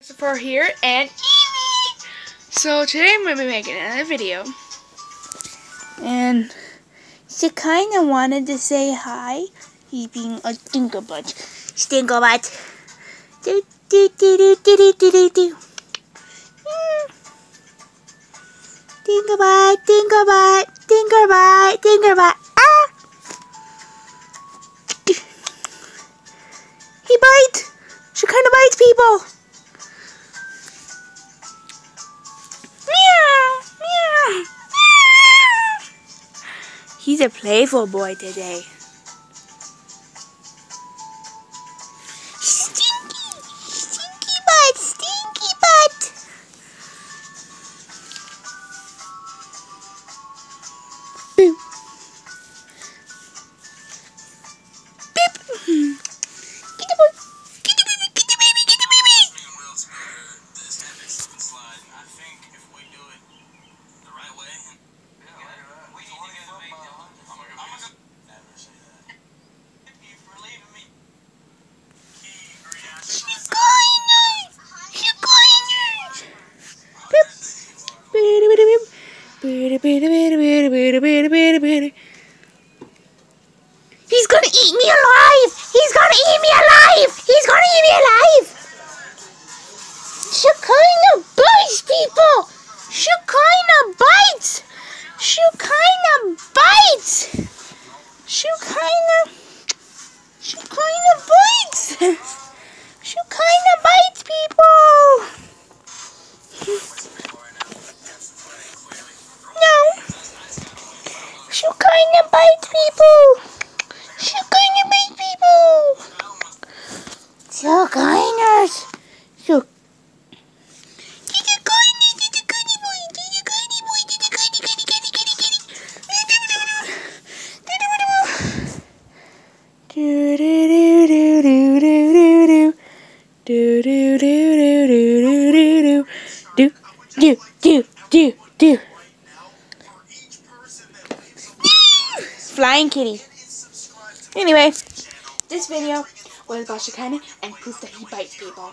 Christopher here and Evie! So today I'm going to be making another video. And she kind of wanted to say hi. He's being a dinkerbutt. Stinkerbot. Do, do, do, do, do, do, do, do. Mm. Dinkerbot, Dinkerbot, Dinkerbot, Ah! He bites! Shekinah bites people! A playful boy today. He's gonna eat me alive! He's gonna eat me alive! He's gonna eat me alive! She kinda bites people! She kinda bites! She kinda bites! She kinda... Shekinah bites! She kinda bites people! No! She kinda bites people! She kinda bites people! So kindness! So... She's a kindness! She's a kindly boy! She's a kindly boy! She's a kindly, kindly, kindly, kindly! Do do do do do do do do do do do do do do do do do do Flying kitty. Anyway, this video was about Shekinah and proof that he bites people.